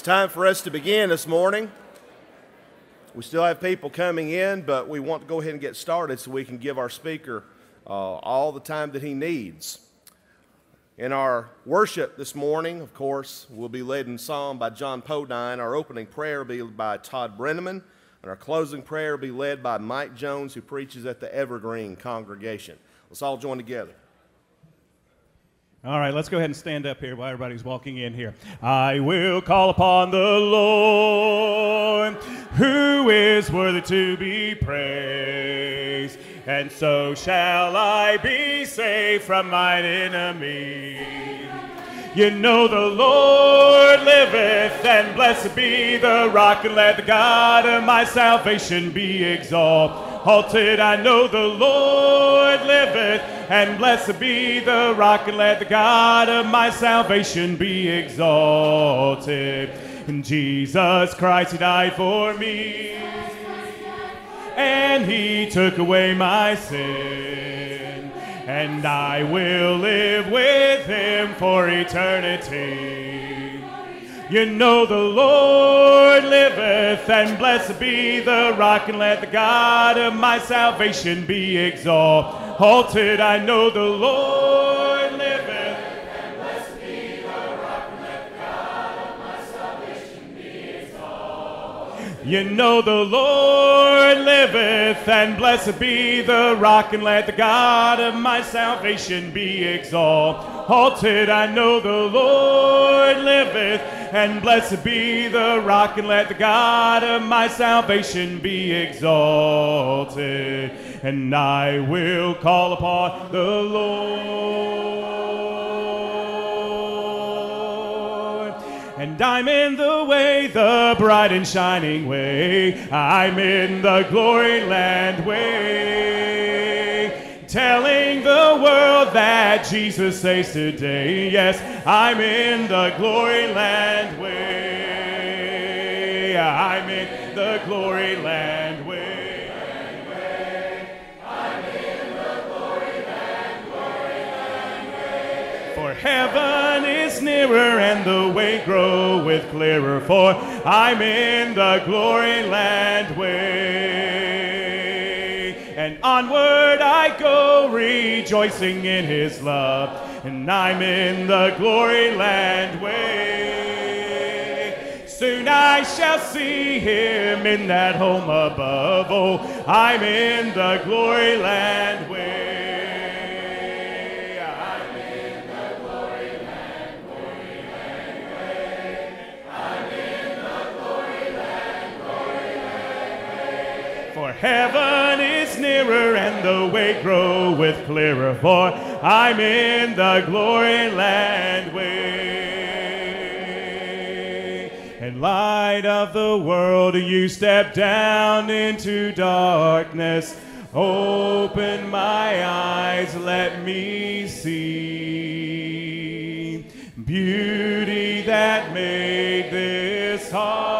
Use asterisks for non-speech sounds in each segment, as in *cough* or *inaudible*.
It's time for us to begin this morning. We still have people coming in, but we want to go ahead and get started so we can give our speaker uh, all the time that he needs. In our worship this morning, of course, we'll be led in psalm by Jon Podein. Our opening prayer will be by Todd Brenneman, and our closing prayer will be led by Mike Jones, who preaches at the Evergreen congregation. Let's all join together. All right, let's go ahead and stand up here while everybody's walking in here. I will call upon the Lord, who is worthy to be praised, and so shall I be saved from mine enemy. You know the Lord liveth, and blessed be the rock, and let the God of my salvation be exalted. I know the Lord liveth, and blessed be the rock, and let the God of my salvation be exalted. And Jesus Christ, He died for me, and He took away my sin, and I will live with Him for eternity. You know the Lord liveth, and blessed be the rock, and let the God of my salvation be exalted. I know the Lord You know the Lord liveth, and blessed be the rock, and let the God of my salvation be exalted. Halted, I know the Lord liveth, and blessed be the rock, and let the God of my salvation be exalted. And I will call upon the Lord. And I'm in the way, the bright and shining way. I'm in the glory land way. Telling the world that Jesus saves today. Yes, I'm in the glory land way. I'm in the glory land heaven is nearer and the way groweth clearer. For I'm in the glory land way. And onward I go, rejoicing in his love. And I'm in the glory land way. Soon I shall see him in that home above. Oh, I'm in the glory land way. Heaven is nearer and the way groweth clearer. For I'm in the glory land way. And light of the world, you step down into darkness. Open my eyes, let me see beauty that made this heart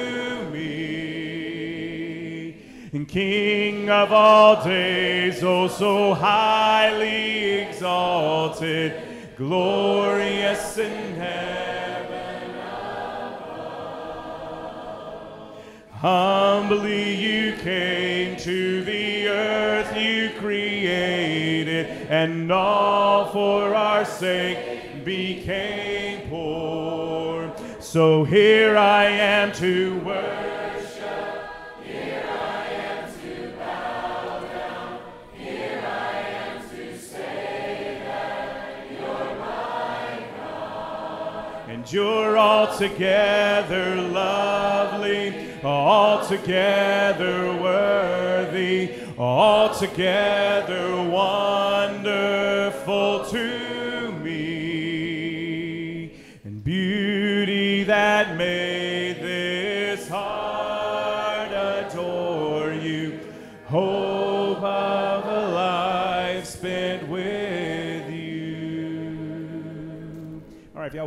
King of all days, oh so highly exalted, glorious in heaven Humbly you came to the earth you created, and all for our sake became poor. So here I am to worship. You're altogether lovely, altogether worthy, altogether wonderful to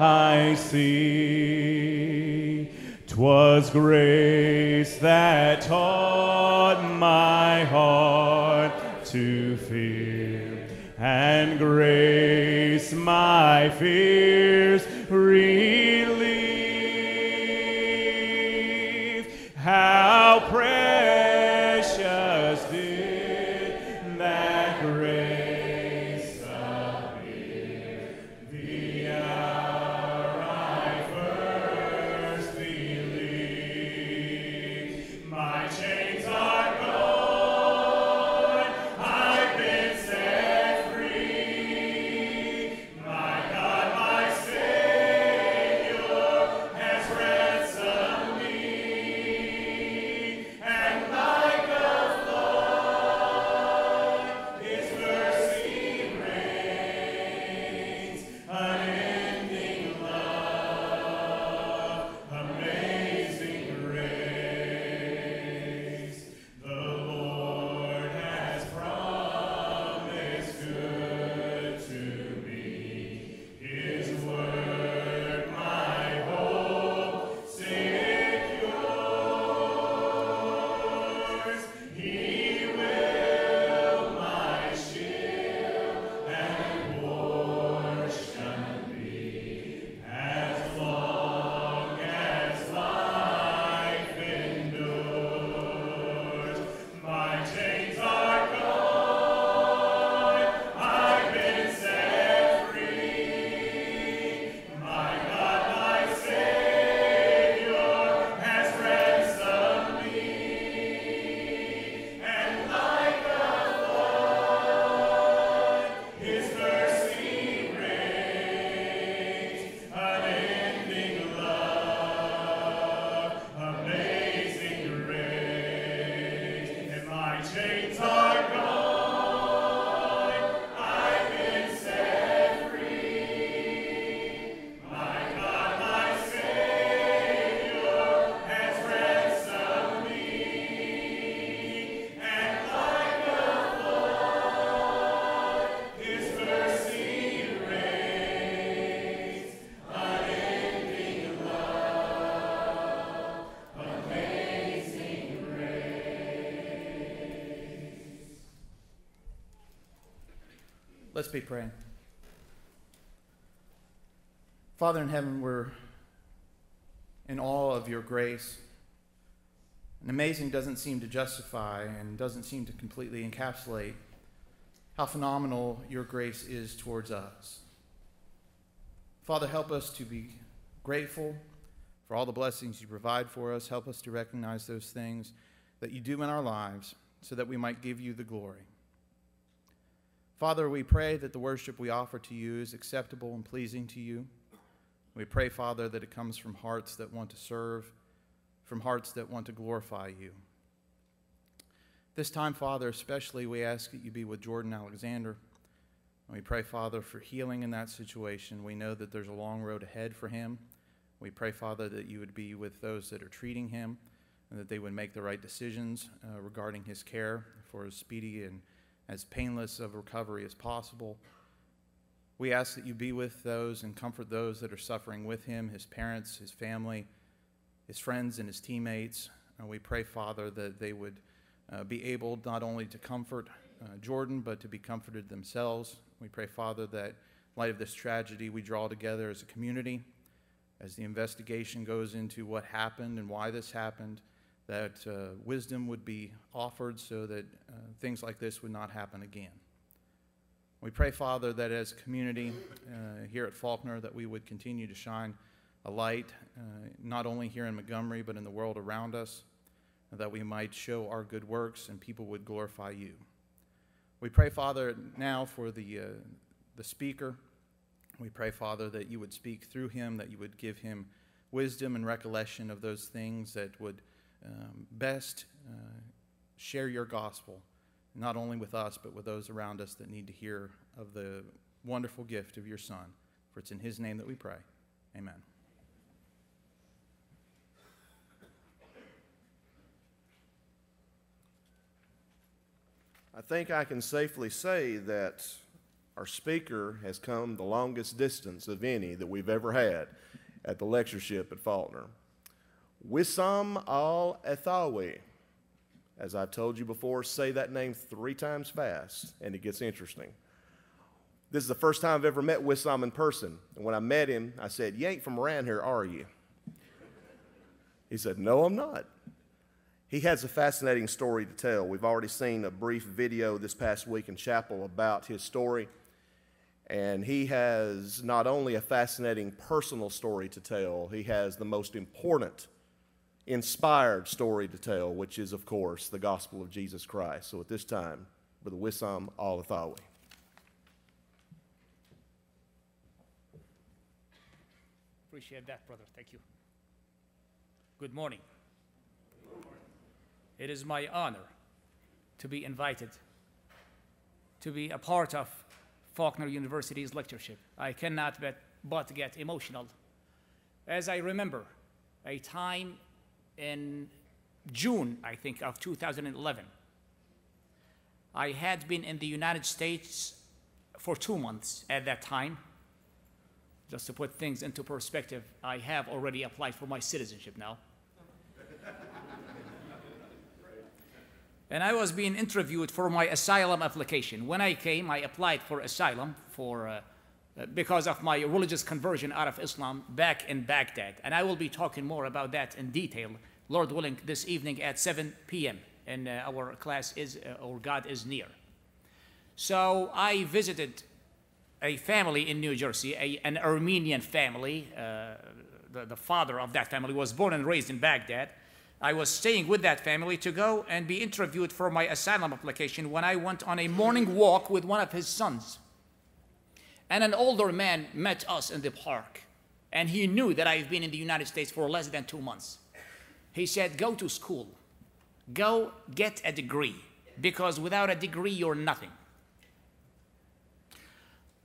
I see. 'Twas grace that taught my heart to fear, and grace my fears relieve. Let's be praying. Father in heaven, we're in awe of your grace. And amazing doesn't seem to justify and doesn't seem to completely encapsulate how phenomenal your grace is towards us. Father, help us to be grateful for all the blessings you provide for us. Help us to recognize those things that you do in our lives so that we might give you the glory. Father, we pray that the worship we offer to you is acceptable and pleasing to you. We pray, Father, that it comes from hearts that want to serve, from hearts that want to glorify you. This time, Father, especially, we ask that you be with Jordan Alexander. And we pray, Father, for healing in that situation. We know that there's a long road ahead for him. We pray, Father, that you would be with those that are treating him and that they would make the right decisions uh, regarding his care for as speedy and as painless of recovery as possible. We ask that you be with those and comfort those that are suffering with him, his parents, his family, his friends, and his teammates. And we pray, Father, that they would uh, be able not only to comfort uh, Jordan, but to be comforted themselves. We pray, Father, that in light of this tragedy, we draw together as a community as the investigation goes into what happened and why this happened, that uh, wisdom would be offered so that uh, things like this would not happen again. We pray, Father, that as community uh, here at Faulkner, that we would continue to shine a light, uh, not only here in Montgomery, but in the world around us, that we might show our good works and people would glorify you. We pray, Father, now for the, uh, the speaker. We pray, Father, that you would speak through him, that you would give him wisdom and recollection of those things that would um, best uh, share your gospel, not only with us, but with those around us that need to hear of the wonderful gift of your Son. For it's in his name that we pray. Amen. I think I can safely say that our speaker has come the longest distance of any that we've ever had at the lectureship at Faulkner. Wissam al Aethawi. As I've told you before, say that name three times fast, and it gets interesting. This is the first time I've ever met Wissam in person. And when I met him, I said, You ain't from around here, are you? He said, No, I'm not. He has a fascinating story to tell. We've already seen a brief video this past week in chapel about his story. And he has not only a fascinating personal story to tell, he has the most important, inspired story to tell, which is, of course, the gospel of Jesus Christ. So at this time, Brother Wissam Al Aethawi. Appreciate that, brother. Thank you. Good morning. It is my honor to be invited to be a part of Faulkner University's lectureship. I cannot but, but get emotional as I remember a time in June, I think, of 2011. I had been in the United States for two months at that time. Just to put things into perspective, I have already applied for my citizenship now. *laughs* and I was being interviewed for my asylum application. When I came, I applied for asylum for, uh, because of my religious conversion out of Islam back in Baghdad. And I will be talking more about that in detail, Lord willing, this evening at 7 p.m. And uh, our class is, uh, or God is near. So I visited a family in New Jersey, a, an Armenian family. Uh, the, the father of that family was born and raised in Baghdad. I was staying with that family to go and be interviewed for my asylum application when I went on a morning walk with one of his sons. And an older man met us in the park, and he knew that I've been in the United States for less than two months. He said, Go to school, go get a degree, because without a degree, you're nothing.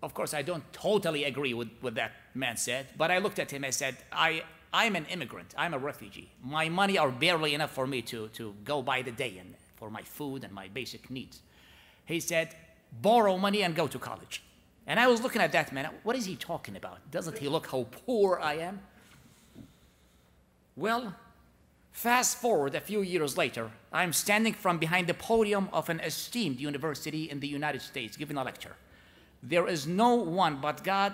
Of course, I don't totally agree with what that man said, but I looked at him and said, I, I'm an immigrant. I'm a refugee. My money are barely enough for me to, to go by the day and for my food and my basic needs. He said, borrow money and go to college. And I was looking at that man. What is he talking about? Doesn't he look how poor I am? Well, fast forward a few years later, I'm standing from behind the podium of an esteemed university in the United States giving a lecture. There is no one but God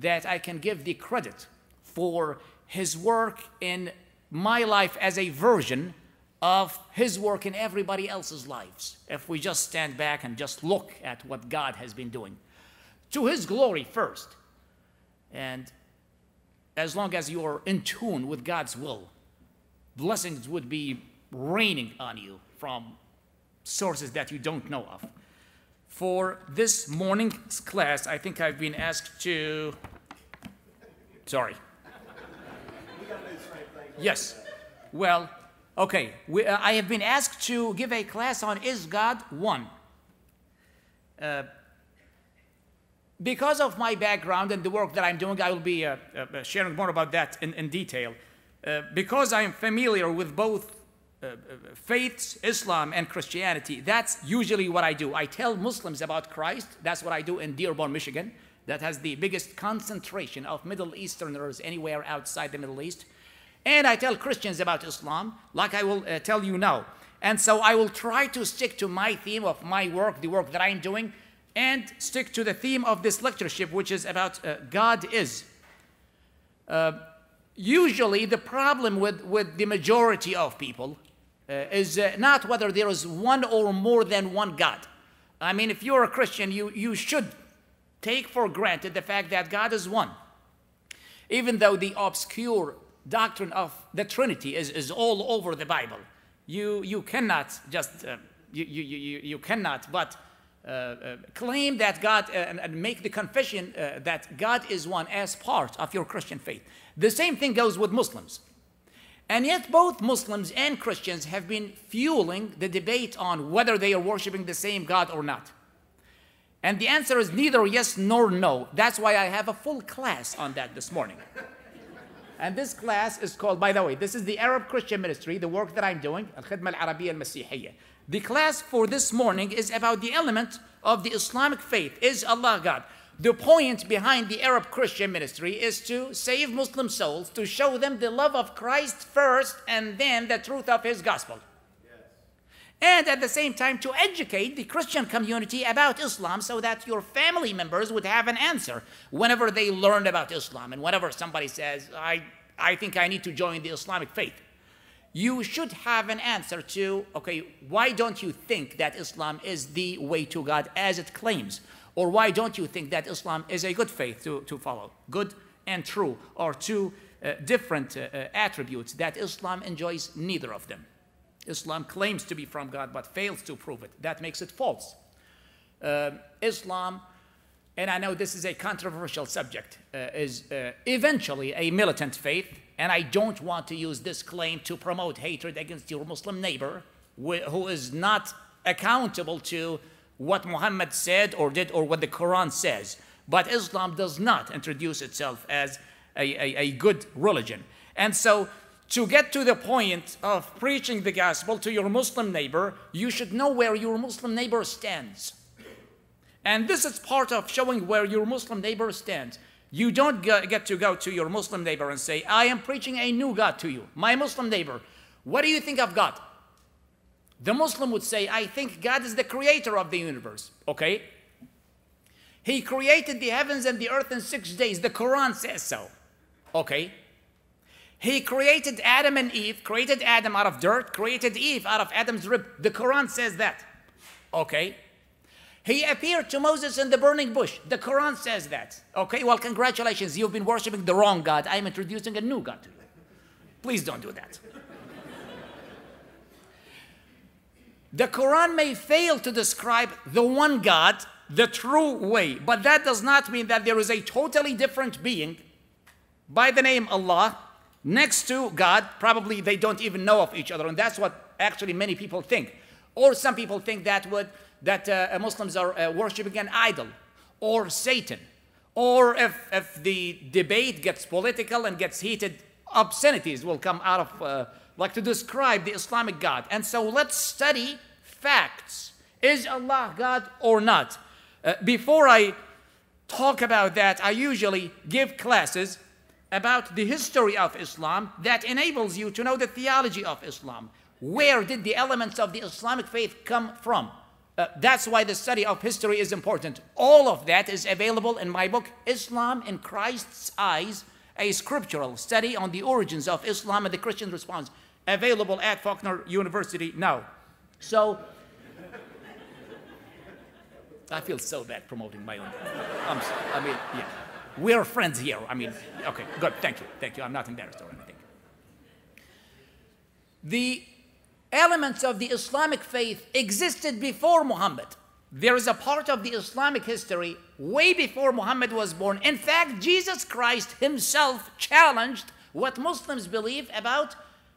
that I can give the credit for his work in my life as a version of his work in everybody else's lives if we just stand back and just look at what God has been doing. To his glory first. And as long as you're in tune with God's will, blessings would be raining on you from sources that you don't know of. For this morning's class, I think I've been asked to. Sorry. Yes. Well, okay. We, uh, I have been asked to give a class on Is God One? Uh, because of my background and the work that I'm doing, I will be uh, uh sharing more about that in, in detail. Uh, because I am familiar with both uh, faiths, Islam and Christianity, that's usually what I do. I tell Muslims about Christ. That's what I do in Dearborn, Michigan. That has the biggest concentration of Middle Easterners anywhere outside the Middle East. And I tell Christians about Islam, like I will uh, tell you now. And so I will try to stick to my theme of my work, the work that I'm doing, and stick to the theme of this lectureship, which is about uh, God is. Uh, usually, the problem with, with the majority of people uh, is uh, not whether there is one or more than one God. I mean, if you're a Christian, you, you should take for granted the fact that God is one. even though the obscure doctrine of the Trinity is, is all over the Bible. You, you cannot just, uh, you, you, you, you cannot but claim that God uh, and, make the confession uh, that God is one as part of your Christian faith. The same thing goes with Muslims. And yet, both Muslims and Christians have been fueling the debate on whether they are worshiping the same God or not. And the answer is neither yes nor no. That's why I have a full class on that this morning. And this class is called, by the way, this is the Arab Christian Ministry, the work that I'm doing, Al Khidma Al Arabiya Al Masihiyya. The class for this morning is about the element of the Islamic faith. Is Allah God? The point behind the Arab Christian ministry is to save Muslim souls, to show them the love of Christ first and then the truth of his gospel. Yes. And at the same time, to educate the Christian community about Islam so that your family members would have an answer whenever they learn about Islam. And whenever somebody says, I, I think I need to join the Islamic faith, you should have an answer to, okay, why don't you think that Islam is the way to God as it claims? Or why don't you think that Islam is a good faith to, to follow? Good and true are two uh, different uh, uh, attributes that Islam enjoys neither of them. Islam claims to be from God but fails to prove it. That makes it false. Uh, Islam, and I know this is a controversial subject, uh, is uh, eventually a militant faith, and I don't want to use this claim to promote hatred against your Muslim neighbor who is not accountable to what Muhammad said or did or what the Quran says. But Islam does not introduce itself as a, a, a good religion. And so, to get to the point of preaching the gospel to your Muslim neighbor, you should know where your Muslim neighbor stands. And this is part of showing where your Muslim neighbor stands. You don't get to go to your Muslim neighbor and say, I am preaching a new God to you. My Muslim neighbor, what do you think of God? The Muslim would say, I think God is the creator of the universe. Okay? He created the heavens and the earth in six days. The Quran says so. Okay? He created Adam and Eve, created Adam out of dirt, created Eve out of Adam's rib. The Quran says that. Okay? He appeared to Moses in the burning bush. The Quran says that. Okay, well, congratulations. You've been worshiping the wrong God. I'm introducing a new God to you. Please don't do that. The Quran may fail to describe the one God, the true way, but that does not mean that there is a totally different being by the name Allah next to God. Probably they don't even know of each other, and that's what actually many people think. Or some people think that would that uh, Muslims are uh, worshiping an idol or Satan. Or if, if the debate gets political and gets heated, obscenities will come out of uh, like to describe the Islamic God. And so let's study facts. Is Allah God or not? Uh, before I talk about that, I usually give classes about the history of Islam that enables you to know the theology of Islam. Where did the elements of the Islamic faith come from? Uh, that's why the study of history is important. All of that is available in my book, Islam in Christ's Eyes, a scriptural study on the origins of Islam and the Christian response available at Faulkner University now. So, I feel so bad promoting my own. I'm, I mean, yeah. We're friends here. I mean, okay, good. Thank you. Thank you. I'm not embarrassed or anything. The elements of the Islamic faith existed before Muhammad. There is a part of the Islamic history way before Muhammad was born. In fact, Jesus Christ himself challenged what Muslims believe about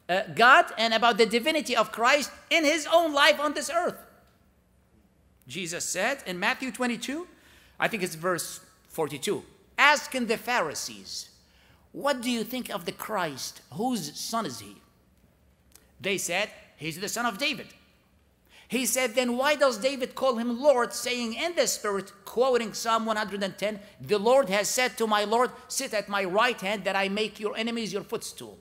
uh, God and about the divinity of Christ in his own life on this earth. Jesus said in Matthew 22, I think it's verse 42, asking the Pharisees, What do you think of the Christ? Whose son is he? They said, He's the son of David. He said, Then why does David call him Lord, saying in the Spirit, quoting Psalm 110, The Lord has said to my Lord, Sit at my right hand that I make your enemies your footstool?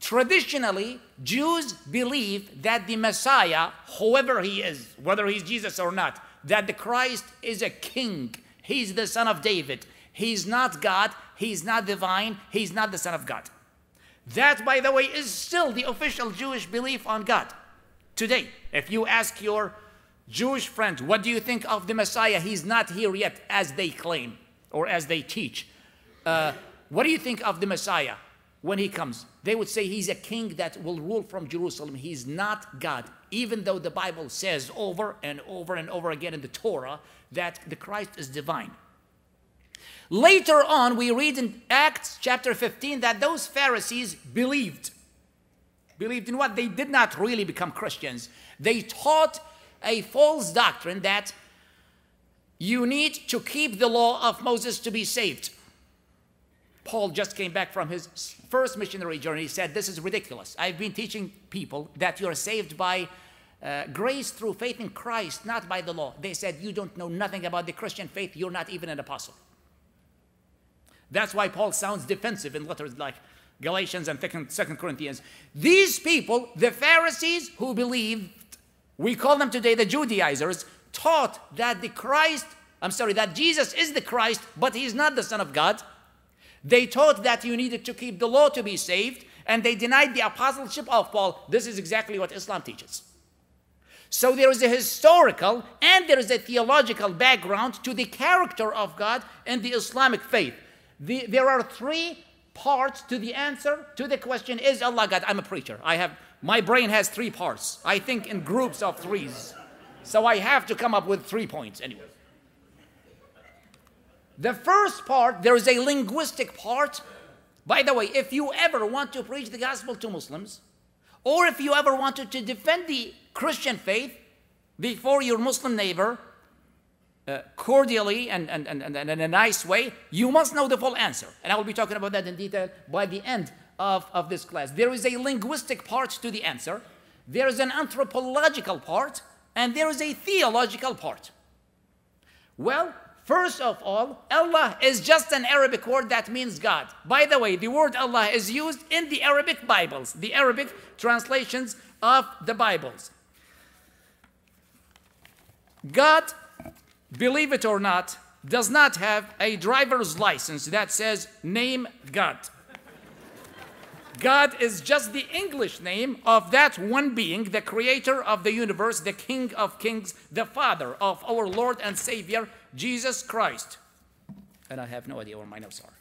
Traditionally, Jews believe that the Messiah, whoever he is, whether he's Jesus or not, that the Christ is a king. He's the son of David. He's not God. He's not divine. He's not the son of God. That, by the way, is still the official Jewish belief on God today. If you ask your Jewish friend, what do you think of the Messiah? He's not here yet, as they claim or as they teach. uh, what do you think of the Messiah when he comes? They would say he's a king that will rule from Jerusalem. He's not God, even though the Bible says over and over and over again in the Torah that the Christ is divine. Later on, we read in Acts chapter 15 that those Pharisees believed. Believed in what? They did not really become Christians. They taught a false doctrine that you need to keep the law of Moses to be saved. Paul just came back from his first missionary journey. He said, This is ridiculous. I've been teaching people that you're saved by uh, grace through faith in Christ, not by the law. They said, You don't know nothing about the Christian faith. You're not even an apostle. That's why Paul sounds defensive in letters like Galatians and Second Corinthians. These people, the Pharisees who believed, we call them today the Judaizers, taught that the Christ, I'm sorry, that Jesus is the Christ, but he is not the Son of God. They taught that you needed to keep the law to be saved, and they denied the apostleship of Paul. This is exactly what Islam teaches. So there is a historical and there is a theological background to the character of God in the Islamic faith. The, there are three parts to the answer to the question is Allah God? I'm a preacher. I have my brain has three parts. I think in groups of threes. So I have to come up with three points anyway. The first part, there is a linguistic part. By the way, if you ever want to preach the gospel to Muslims, or if you ever wanted to defend the Christian faith before your Muslim neighbor, uh, cordially and, and, and, and in a nice way, you must know the full answer. And I will be talking about that in detail by the end of, of this class. There is a linguistic part to the answer, there is an anthropological part, and there is a theological part. Well, First of all, Allah is just an Arabic word that means God. By the way, the word Allah is used in the Arabic Bibles, the Arabic translations of the Bibles. God, believe it or not, does not have a driver's license that says name God. God is just the English name of that one being, the creator of the universe, the King of kings, the Father of our Lord and Savior, Jesus Christ. And I have no idea where my notes are.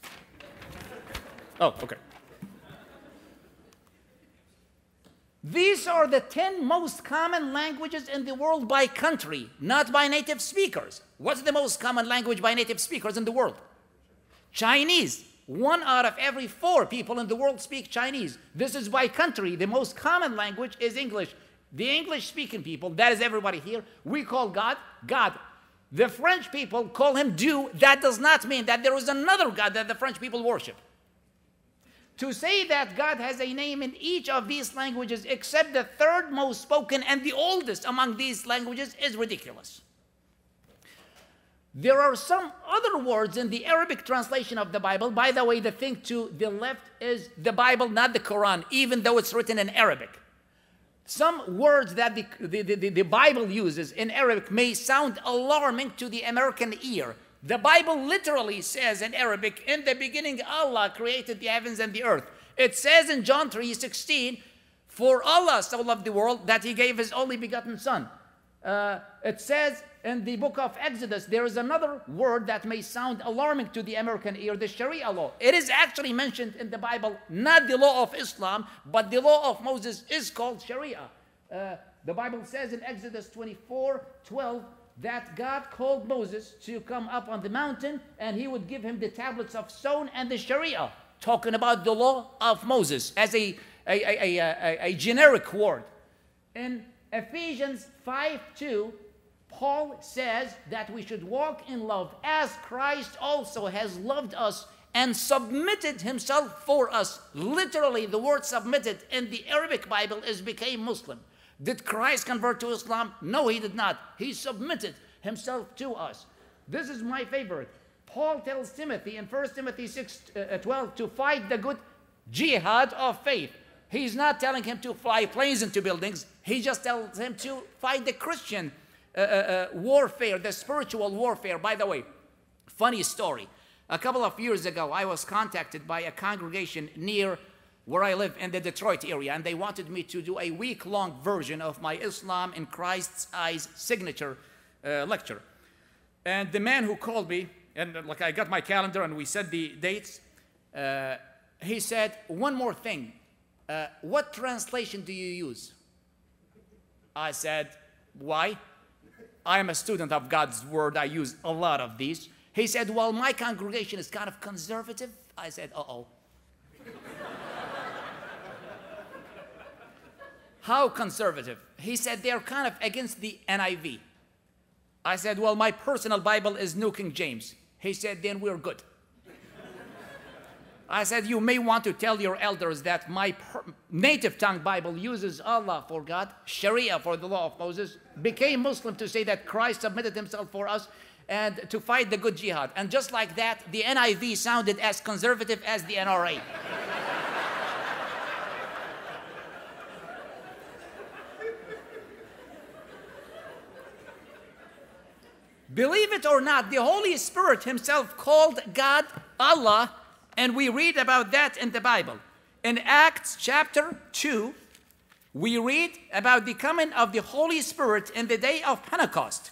Oh, okay. These are the 10 most common languages in the world by country, not by native speakers. What's the most common language by native speakers in the world? Chinese. One out of every four people in the world speak Chinese. This is by country. The most common language is English. The English speaking people, that is everybody here, we call God God. The French people call him Dieu. That does not mean that there is another God that the French people worship. To say that God has a name in each of these languages except the third most spoken and the oldest among these languages is ridiculous. There are some other words in the Arabic translation of the Bible. By the way, the thing to the left is the Bible, not the Quran, even though it's written in Arabic. Some words that the, the, the, the, Bible uses in Arabic may sound alarming to the American ear. The Bible literally says in Arabic, in the beginning Allah created the heavens and the earth. It says in John 3 16, for Allah so loved the world that he gave his only begotten Son. Uh, it says in the book of Exodus, there is another word that may sound alarming to the American ear, the Sharia law. It is actually mentioned in the Bible, not the law of Islam, but the law of Moses is called Sharia. Uh, the Bible says in Exodus 24 12 that God called Moses to come up on the mountain and he would give him the tablets of stone and the Sharia, talking about the law of Moses as a, a, a, a, a generic word. In Ephesians 5 2, Paul says that we should walk in love as Christ also has loved us and submitted himself for us. Literally, the word submitted in the Arabic Bible is became Muslim. Did Christ convert to Islam? No, he did not. He submitted himself to us. This is my favorite. Paul tells Timothy in 1 Timothy 6 uh, 12 to fight the good jihad of faith. He's not telling him to fly planes into buildings. He just tells him to fight the Christian uh, uh, uh, warfare, the spiritual warfare. By the way, funny story. A couple of years ago, I was contacted by a congregation near where I live in the Detroit area, and they wanted me to do a week long version of my Islam in Christ's Eyes signature uh, lecture. And the man who called me and uh, like I got my calendar and we set the dates. Uh, he said, One more thing. Uh, what translation do you use? I said, Why? I am a student of God's word. I use a lot of these. He said, Well, my congregation is kind of conservative. I said, Uh oh. How conservative? He said, They're kind of against the NIV. I said, Well, my personal Bible is New King James. He said, Then we're good. *laughs* I said, You may want to tell your elders that my native tongue Bible uses Allah for God, Sharia for the law of Moses, became Muslim to say that Christ submitted himself for us and to fight the good jihad. And just like that, the NIV sounded as conservative as the NRA. *laughs* Believe it or not, the Holy Spirit Himself called God Allah, and we read about that in the Bible. In Acts chapter 2, we read about the coming of the Holy Spirit in the day of Pentecost.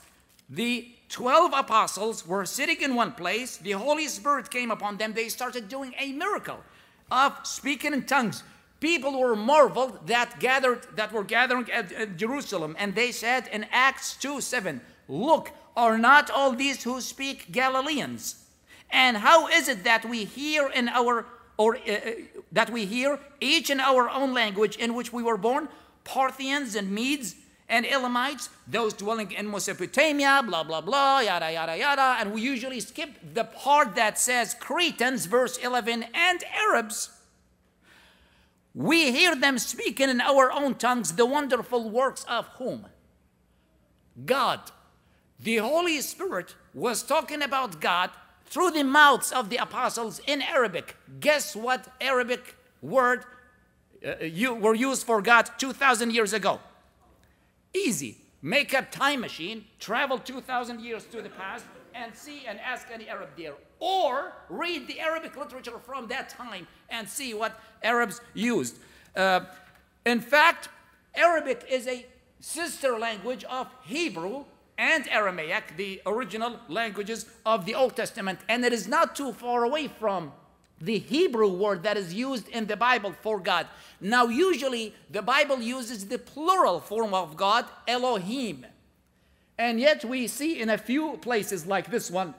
The 12 apostles were sitting in one place, the Holy Spirit came upon them, they started doing a miracle of speaking in tongues. People were marveled that gathered that were gathering at, at Jerusalem, and they said in Acts 2 7, Look, are not all these who speak Galileans? And how is it that we hear in our or uh, uh, that we hear each in our own language in which we were born? Parthians and Medes and Elamites, those dwelling in Mesopotamia, blah blah blah, yada yada yada, and we usually skip the part that says Cretans, verse 11, and Arabs. We hear them speaking in our own tongues the wonderful works of whom? God. The Holy Spirit was talking about God through the mouths of the apostles in Arabic. Guess what Arabic word uh, you, were used for God 2,000 years ago? Easy. Make a time machine, travel 2,000 years to the past, and see and ask any Arab there. Or read the Arabic literature from that time and see what Arabs used. Uh, in fact, Arabic is a sister language of Hebrew and Aramaic, the original languages of the Old Testament, and it is not too far away from the Hebrew word that is used in the Bible for God. Now, usually the Bible uses the plural form of God, Elohim. And yet we see in a few places like this one,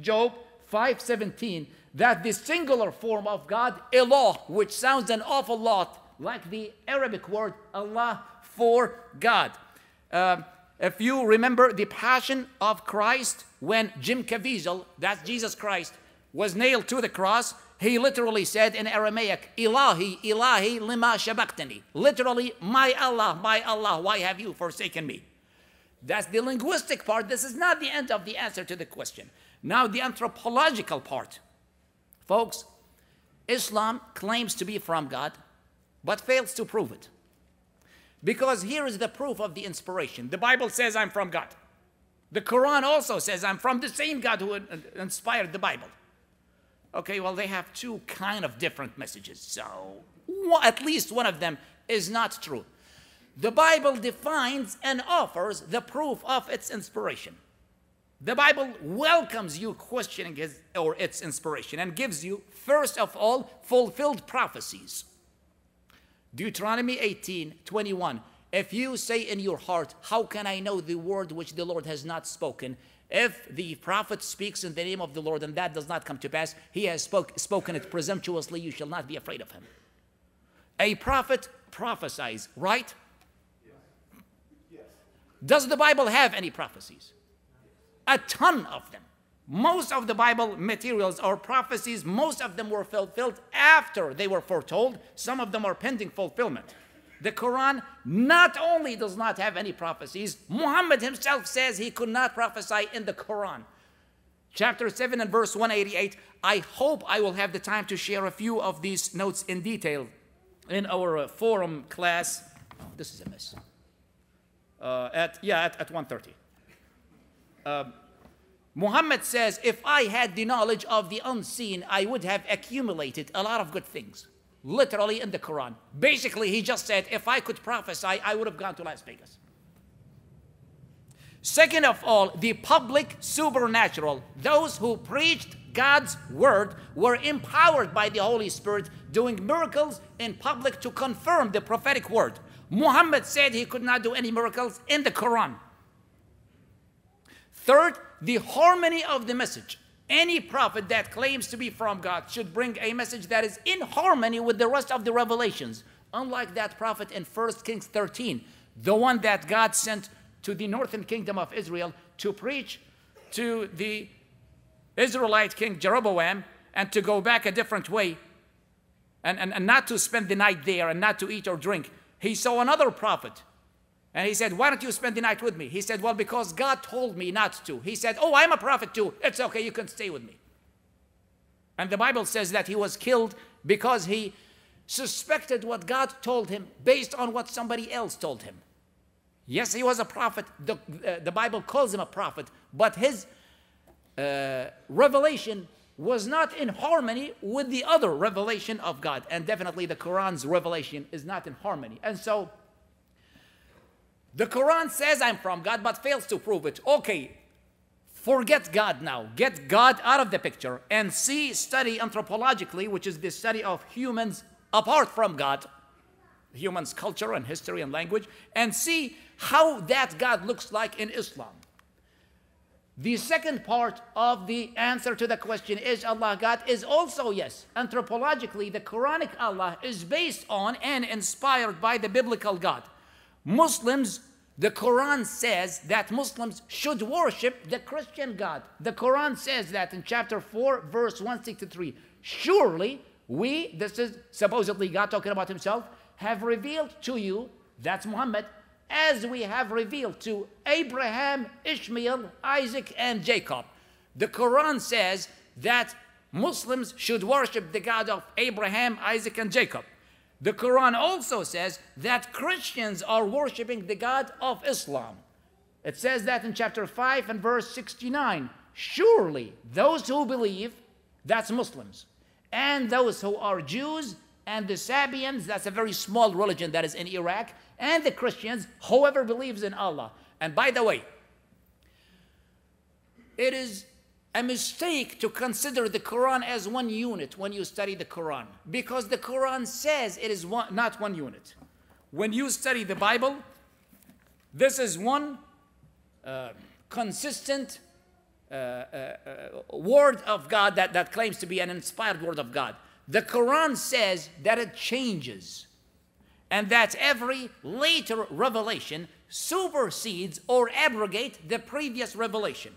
Job 5:17, that the singular form of God, Eloah, which sounds an awful lot like the Arabic word Allah for God. Uh, if you remember the passion of Christ when Jim Caviezel, that's Jesus Christ, was nailed to the cross, he literally said in Aramaic, Ilahi, Ilahi, lima shabaktani. Literally, my Allah, my Allah, why have you forsaken me? That's the linguistic part. This is not the end of the answer to the question. Now, the anthropological part. Folks, Islam claims to be from God, but fails to prove it. Because here is the proof of the inspiration. The Bible says I'm from God. The Quran also says I'm from the same God who uh, inspired the Bible. Okay, well, they have two kind of different messages. So at least one of them is not true. The Bible defines and offers the proof of its inspiration. The Bible welcomes you questioning his, or its inspiration and gives you, first of all, fulfilled prophecies. Deuteronomy 18 21. If you say in your heart, How can I know the word which the Lord has not spoken? If the prophet speaks in the name of the Lord and that does not come to pass, he has spoke, spoken it presumptuously, you shall not be afraid of him. A prophet prophesies, right? Yes. Does the Bible have any prophecies? A ton of them. Most of the Bible materials or prophecies, most of them were fulfilled after they were foretold. Some of them are pending fulfillment. The Quran not only does not have any prophecies, Muhammad himself says he could not prophesy in the Quran. Chapter 7 and verse 188. I hope I will have the time to share a few of these notes in detail in our uh, forum class. Oh, this is a mess. Uh, at, yeah, at, at 1.30. Um, Muhammad says, if I had the knowledge of the unseen, I would have accumulated a lot of good things. Literally in the Quran. Basically, he just said, if I could prophesy, I would have gone to Las Vegas. Second of all, the public supernatural. Those who preached God's word were empowered by the Holy Spirit, doing miracles in public to confirm the prophetic word. Muhammad said he could not do any miracles in the Quran. Third, the harmony of the message. Any prophet that claims to be from God should bring a message that is in harmony with the rest of the revelations. Unlike that prophet in 1 Kings 13, the one that God sent to the northern kingdom of Israel to preach to the Israelite king Jeroboam and to go back a different way and, and, and not to spend the night there and not to eat or drink. He saw another prophet and he said, Why don't you spend the night with me? He said, Well, because God told me not to. He said, Oh, I'm a prophet too. It's okay, you can stay with me. And the Bible says that he was killed because he suspected what God told him based on what somebody else told him. Yes, he was a prophet. The, uh, the Bible calls him a prophet, but his uh, revelation was not in harmony with the other revelation of God. And definitely the Quran's revelation is not in harmony. And so the Quran says I'm from God, but fails to prove it. Okay, forget God now. Get God out of the picture and see, study anthropologically, which is the study of humans apart from God, humans' culture and history and language, and see how that God looks like in Islam. The second part of the answer to the question, is Allah God, is also yes. Anthropologically, the Quranic Allah is based on and inspired by the biblical God. Muslims, the Quran says that Muslims should worship the Christian God. The Quran says that in chapter 4, verse 163. Surely we, this is supposedly God talking about himself, have revealed to you, that's Muhammad, as we have revealed to Abraham, Ishmael, Isaac, and Jacob. The Quran says that Muslims should worship the God of Abraham, Isaac, and Jacob. The Quran also says that Christians are worshiping the God of Islam. It says that in chapter 5 and verse 69. Surely those who believe, that's Muslims, and those who are Jews and the Sabians, that's a very small religion that is in Iraq, and the Christians, whoever believes in Allah. And by the way, it is a mistake to consider the Quran as one unit when you study the Quran because the Quran says it is one, not one unit. When you study the Bible, this is one uh, consistent uh, uh, word of God that, that claims to be an inspired word of God. The Quran says that it changes and that every later revelation supersedes or abrogates the previous revelation.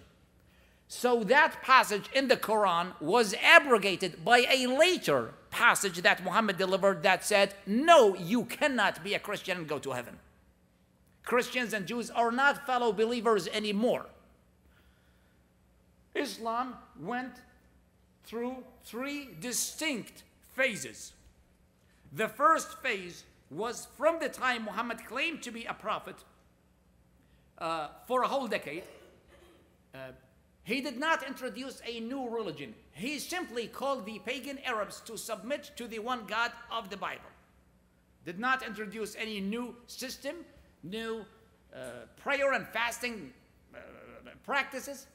So that passage in the Quran was abrogated by a later passage that Muhammad delivered that said, No, you cannot be a Christian and go to heaven. Christians and Jews are not fellow believers anymore. Islam went through three distinct phases. The first phase was from the time Muhammad claimed to be a prophet uh, for a whole decade. Uh, he did not introduce a new religion. He simply called the pagan Arabs to submit to the one God of the Bible. Did not introduce any new system, new uh, prayer and fasting uh, practices.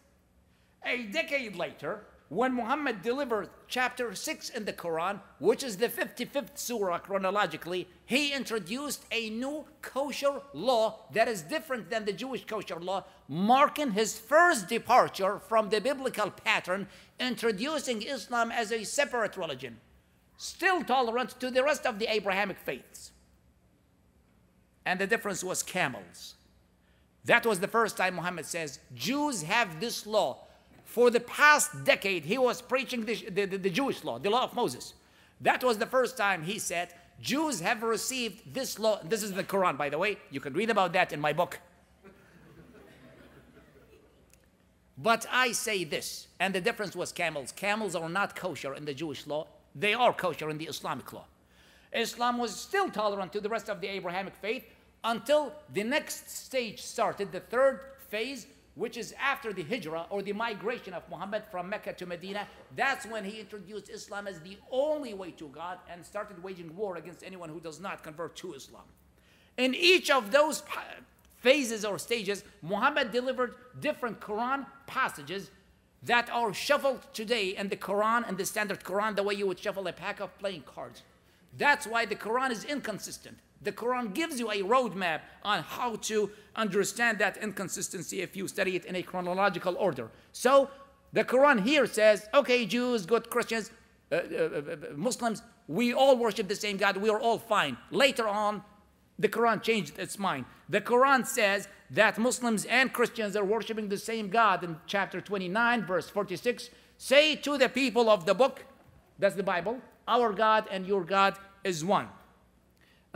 A decade later, when Muhammad delivered chapter 6 in the Quran, which is the 55th surah chronologically, he introduced a new kosher law that is different than the Jewish kosher law, marking his first departure from the biblical pattern, introducing Islam as a separate religion, still tolerant to the rest of the Abrahamic faiths. And the difference was camels. That was the first time Muhammad says, Jews have this law for the past decade, he was preaching the, the, the, Jewish law, the law of Moses. That was the first time he said, Jews have received this law. This is the Quran, by the way. You can read about that in my book. But I say this, and the difference was camels. Camels are not kosher in the Jewish law, they are kosher in the Islamic law. Islam was still tolerant to the rest of the Abrahamic faith until the next stage started, the third phase, which is after the hijrah or the migration of Muhammad from Mecca to Medina. That's when he introduced Islam as the only way to God and started waging war against anyone who does not convert to Islam. In each of those phases or stages, Muhammad delivered different Quran passages that are shuffled today in the Quran and the standard Quran the way you would shuffle a pack of playing cards. That's why the Quran is inconsistent. The Quran gives you a roadmap on how to understand that inconsistency if you study it in a chronological order. So the Quran here says, okay, Jews, good Christians, uh, uh, uh, Muslims, we all worship the same God, we are all fine. Later on, the Quran changed its mind. The Quran says that Muslims and Christians are worshiping the same God in chapter 29, verse 46. Say to the people of the book, that's the Bible, our God and your God is one.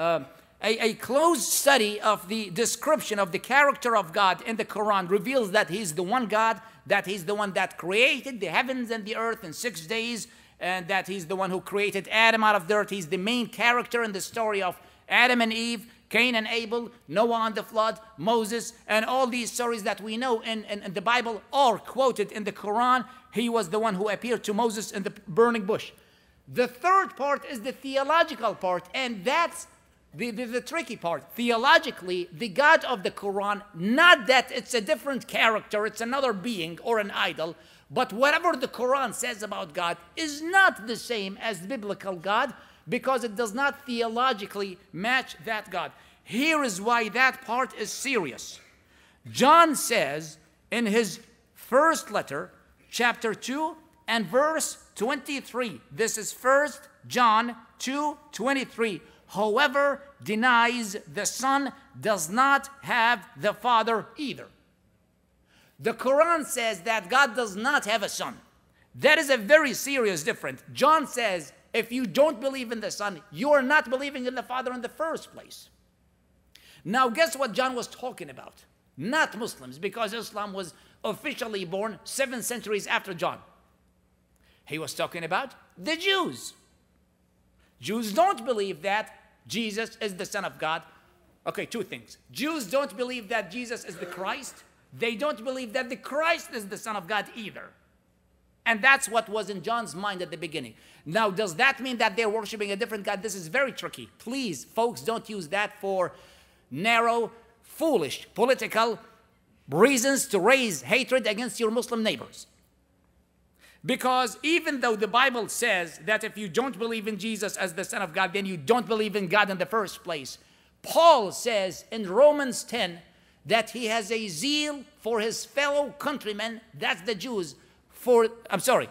Uh, a, a close study of the description of the character of God in the Quran reveals that He's the one God, that He's the one that created the heavens and the earth in six days, and that He's the one who created Adam out of dirt. He's the main character in the story of Adam and Eve, Cain and Abel, Noah and the flood, Moses, and all these stories that we know in, in, in the Bible are quoted in the Quran. He was the one who appeared to Moses in the burning bush. The third part is the theological part, and that's the, the, the, tricky part. Theologically, the God of the Quran, not that it's a different character, it's another being or an idol, but whatever the Quran says about God is not the same as the biblical God because it does not theologically match that God. Here is why that part is serious. John says in his first letter, chapter 2 and verse 23. This is First John 2 23. Whoever denies the Son does not have the Father either. The Quran says that God does not have a son. That is a very serious difference. John says if you don't believe in the Son, you are not believing in the Father in the first place. Now, guess what John was talking about? Not Muslims, because Islam was officially born seven centuries after John. He was talking about the Jews. Jews don't believe that Jesus is the Son of God. Okay, two things. Jews don't believe that Jesus is the Christ. They don't believe that the Christ is the Son of God either. And that's what was in John's mind at the beginning. Now, does that mean that they're worshiping a different God? This is very tricky. Please, folks, don't use that for narrow, foolish, political reasons to raise hatred against your Muslim neighbors. Because even though the Bible says that if you don't believe in Jesus as the Son of God, then you don't believe in God in the first place, Paul says in Romans 10 that he has a zeal for his fellow countrymen, that's the Jews, for, I'm sorry,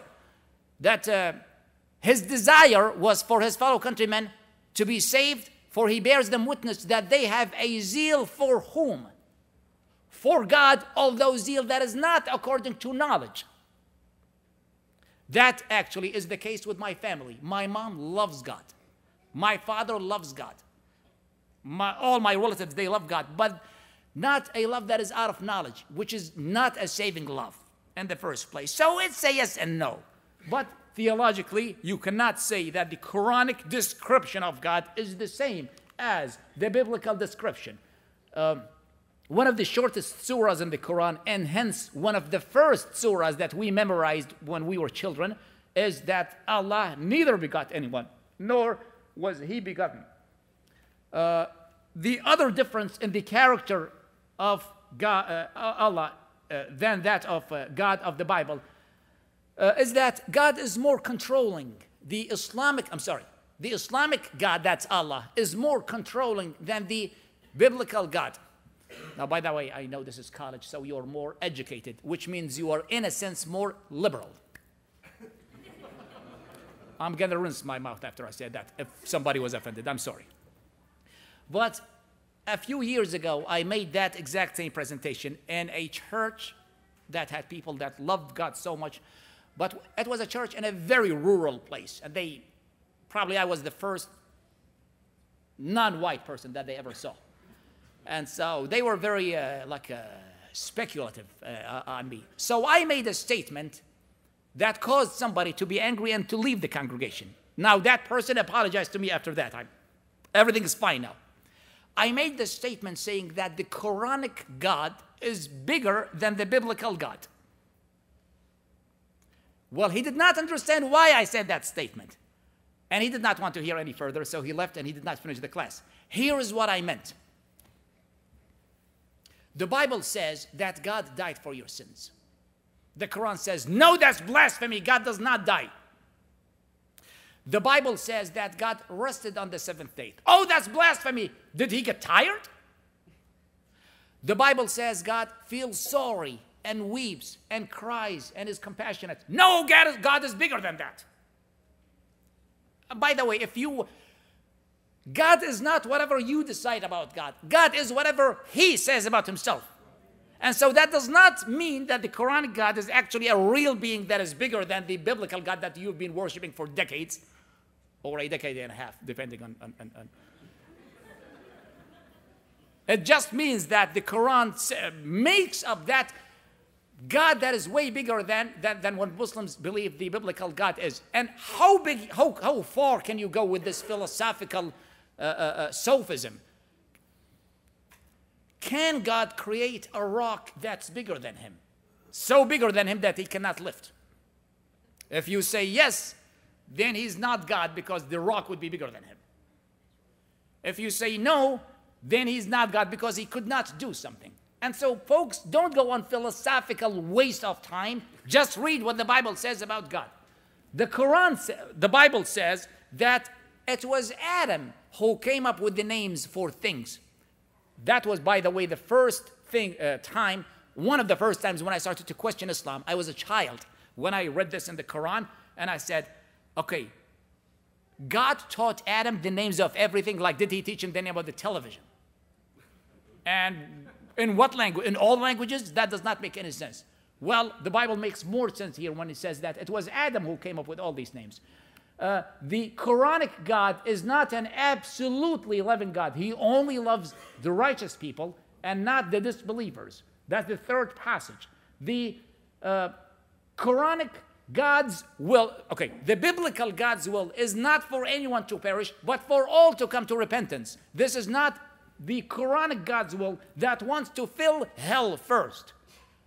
that uh, his desire was for his fellow countrymen to be saved, for he bears them witness that they have a zeal for whom? For God, although zeal that is not according to knowledge. That actually is the case with my family. My mom loves God. My father loves God. My, all my relatives, they love God, but not a love that is out of knowledge, which is not a saving love in the first place. So it's a yes and no. But theologically, you cannot say that the Quranic description of God is the same as the biblical description. Um, one of the shortest surahs in the Quran, and hence one of the first surahs that we memorized when we were children, is that Allah neither begot anyone, nor was He begotten. Uh, the other difference in the character of God, uh, Allah uh, than that of uh, God of the Bible uh, is that God is more controlling. The Islamic, I'm sorry, the Islamic God, that's Allah, is more controlling than the biblical God. Now, by the way, I know this is college, so you're more educated, which means you are, in a sense, more liberal. *laughs* I'm going to rinse my mouth after I said that. If somebody was offended, I'm sorry. But a few years ago, I made that exact same presentation in a church that had people that loved God so much. But it was a church in a very rural place. And they, probably I was the first non white person that they ever saw. And so they were very uh, like uh, speculative uh, on me. So I made a statement that caused somebody to be angry and to leave the congregation. Now that person apologized to me after that. I, everything is fine now. I made the statement saying that the Quranic God is bigger than the biblical God. Well, he did not understand why I said that statement. And he did not want to hear any further, so he left and he did not finish the class. Here is what I meant The Bible says that God died for your sins. The Quran says, no, that's blasphemy. God does not die. The Bible says that God rested on the seventh day. Oh, that's blasphemy. Did he get tired? The Bible says God feels sorry and weeps and cries and is compassionate. No, God is, God is bigger than that. By the way, if you God is not whatever you decide about God. God is whatever He says about Himself. And so that does not mean that the Quranic God is actually a real being that is bigger than the biblical God that you've been worshiping for decades, or a decade and a half, depending on. on, on, on. It just means that the Quran uh, makes up that God that is way bigger than, than, than what Muslims believe the biblical God is. And how big, how, how far can you go with this philosophical uh, uh, uh, sophism? Can God create a rock that's bigger than him? So bigger than him that he cannot lift? If you say yes, then he's not God because the rock would be bigger than him. If you say no, then he's not God because he could not do something. And so, folks, don't go on philosophical waste of time. Just read what the Bible says about God. The Quran, the Bible says that it was Adam who came up with the names for things. That was, by the way, the first thing uh, time, one of the first times when I started to question Islam. I was a child when I read this in the Quran, and I said, okay, God taught Adam the names of everything. Like, did he teach him the name of the television? And in what language? In all languages? That does not make any sense. Well, the Bible makes more sense here when it says that it was Adam who came up with all these names. Uh, the Quranic God is not an absolutely loving God. He only loves the righteous people and not the disbelievers. That's the third passage. The uh, Quranic God's will, okay, the biblical God's will is not for anyone to perish, but for all to come to repentance. This is not the Quranic God's will that wants to fill hell first.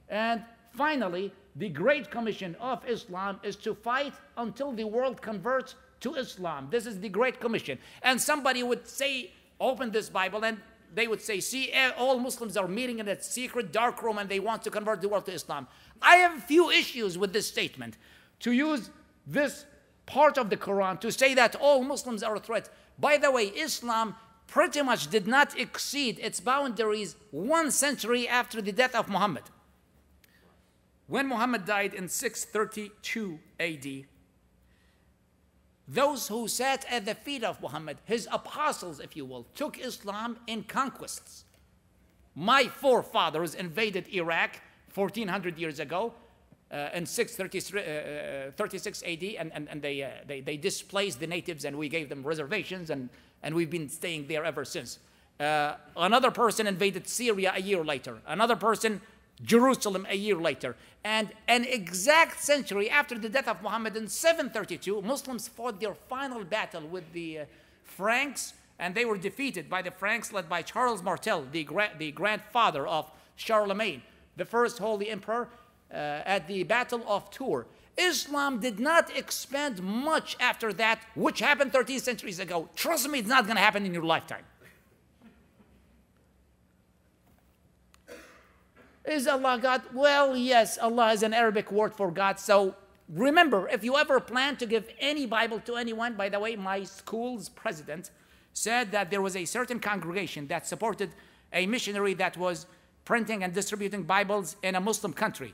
And finally, the Great Commission of Islam is to fight until the world converts to Islam. This is the Great Commission. And somebody would say, open this Bible, and they would say, see, eh, all Muslims are meeting in a secret dark room and they want to convert the world to Islam. I have a few issues with this statement. To use this part of the Quran to say that all Muslims are a threat. By the way, Islam pretty much did not exceed its boundaries one century after the death of Muhammad. When Muhammad died in 632 AD, those who sat at the feet of Muhammad, his apostles, if you will, took Islam in conquests. My forefathers invaded Iraq 1400 years ago uh, in 636 uh, uh AD, and, and, and they, uh, they, they displaced the natives, and we gave them reservations, and, and we've been staying there ever since. Uh, another person invaded Syria a year later. Another person Jerusalem a year later. And an exact century after the death of Muhammad in 732, Muslims fought their final battle with the uh, Franks, and they were defeated by the Franks led by Charles Martel, the, gra the grandfather of Charlemagne, the first holy emperor, uh, at the Battle of Tours. Islam did not expand much after that, which happened 13 centuries ago. Trust me, it's not going to happen in your lifetime. Is Allah God? Well, yes, Allah is an Arabic word for God. So remember, if you ever plan to give any Bible to anyone, by the way, my school's president said that there was a certain congregation that supported a missionary that was printing and distributing Bibles in a Muslim country.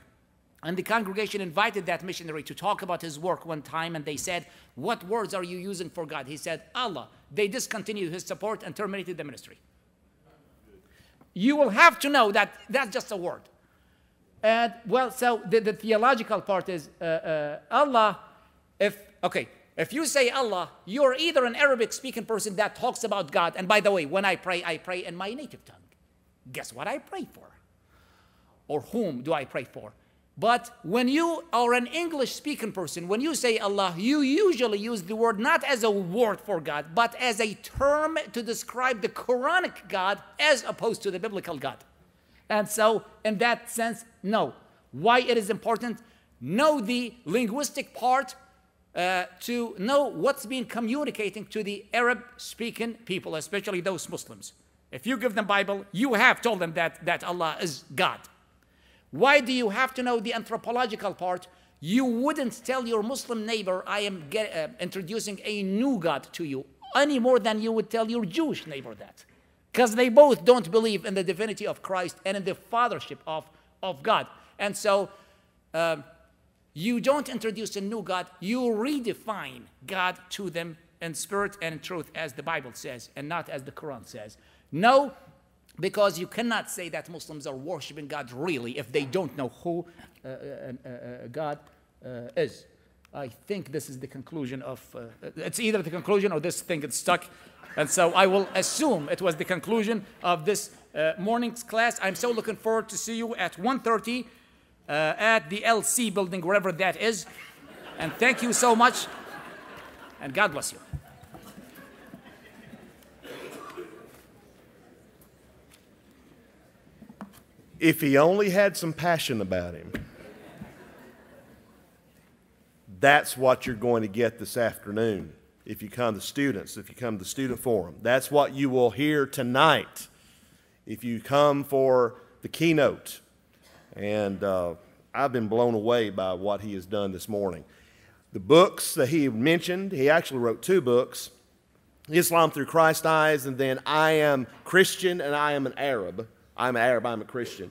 And the congregation invited that missionary to talk about his work one time, and they said, What words are you using for God? He said, Allah. They discontinued his support and terminated the ministry you will have to know that that's just a word. And well, so the, the theological part is uh, uh, Allah, if, okay, if you say Allah, you're either an Arabic speaking person that talks about God, and by the way, when I pray, I pray in my native tongue. Guess what I pray for? Or whom do I pray for? But when you are an English speaking person, when you say Allah, you usually use the word not as a word for God, but as a term to describe the Quranic God as opposed to the biblical God. And so, in that sense, no. Why it is important? Know the linguistic part uh, to know what's being communicating to the Arab speaking people, especially those Muslims. If you give them Bible, you have told them that, that Allah is God. Why do you have to know the anthropological part? You wouldn't tell your Muslim neighbor, I am get, uh, introducing a new God to you, any more than you would tell your Jewish neighbor that. Because they both don't believe in the divinity of Christ and in the fathership of, of God. And so, um, you don't introduce a new God, you redefine God to them in spirit and in truth, as the Bible says, and not as the Quran says. No, because you cannot say that Muslims are worshiping God really if they don't know who uh, uh, uh, uh God uh, is. I think this is the conclusion of, it's either the conclusion or this thing gets stuck. And so I will assume it was the conclusion of this morning's class. I'm so looking forward to see you at 1.30 at the LC building, wherever that is. And thank you so much, and God bless you. If he only had some passion about him, that's what you're going to get this afternoon if you come to students, if you come to the student forum. That's what you will hear tonight if you come for the keynote. And uh, I've been blown away by what he has done this morning. The books that he mentioned, he actually wrote two books Islam Through Christ's Eyes, and then I Am Christian and I Am an Arab. I'm an Arab, I'm a Christian.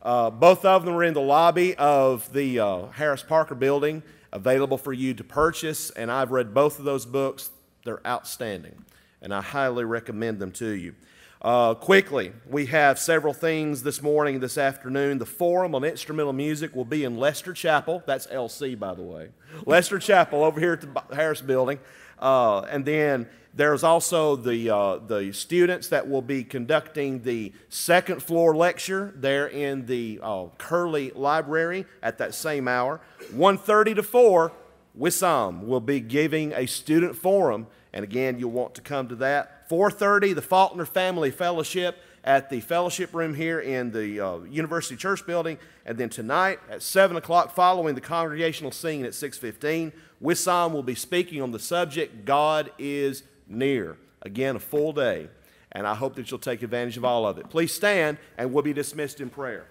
Uh, both of them are in the lobby of the uh, Harris Parker building, available for you to purchase. And I've read both of those books. They're outstanding, and I highly recommend them to you. Uh, quickly, we have several things this morning, this afternoon. The Forum on Instrumental Music will be in Lester Chapel. That's LC, by the way. Lester Chapel over here at the Harris Building. Uh, and then there's also the, uh, the students that will be conducting the second floor lecture there in the uh, Curley Library at that same hour. 1.30 to 4, Wissam will be giving a student forum, and again, you'll want to come to that. 4.30, the Faulkner Family Fellowship at the fellowship room here in the uh, University Church building. And then tonight at 7 o'clock, following the congregational singing at 6.15, Wissam will be speaking on the subject, God is near. Again, a full day. And I hope that you'll take advantage of all of it. Please stand, and we'll be dismissed in prayer.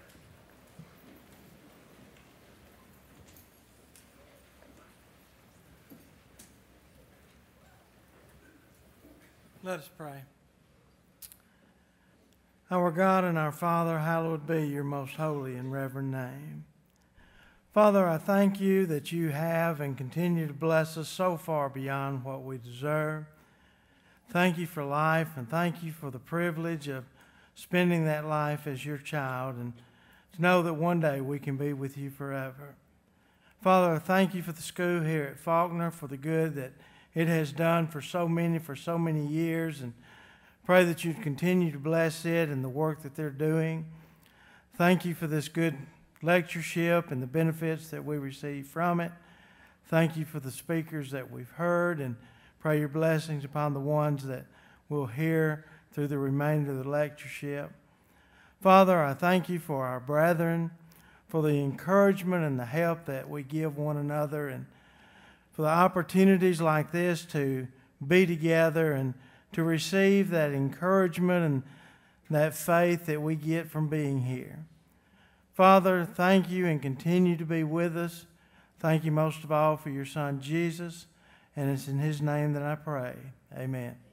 Let us pray. Our God and our Father, hallowed be your most holy and reverend name. Father, I thank you that you have and continue to bless us so far beyond what we deserve. Thank you for life and thank you for the privilege of spending that life as your child and to know that one day we can be with you forever. Father, I thank you for the school here at Faulkner, for the good that it has done for so many, for so many years, and pray that you'd continue to bless it and the work that they're doing. Thank you for this good lectureship and the benefits that we receive from it. Thank you for the speakers that we've heard and Pray your blessings upon the ones that will hear through the remainder of the lectureship. Father, I thank you for our brethren, for the encouragement and the help that we give one another, and for the opportunities like this to be together and to receive that encouragement and that faith that we get from being here. Father, thank you and continue to be with us. Thank you most of all for your son Jesus. And it's in his name that I pray. Amen.